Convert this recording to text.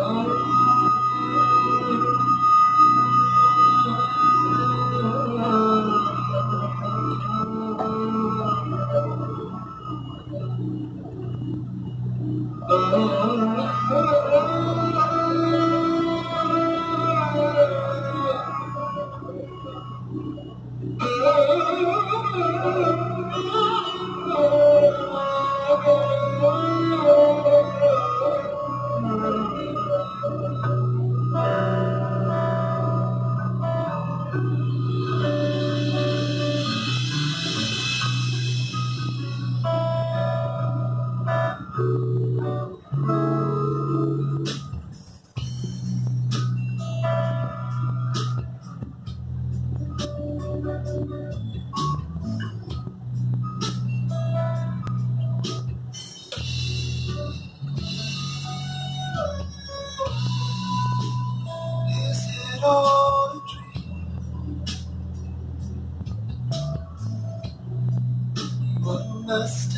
Oh, idolatry. You must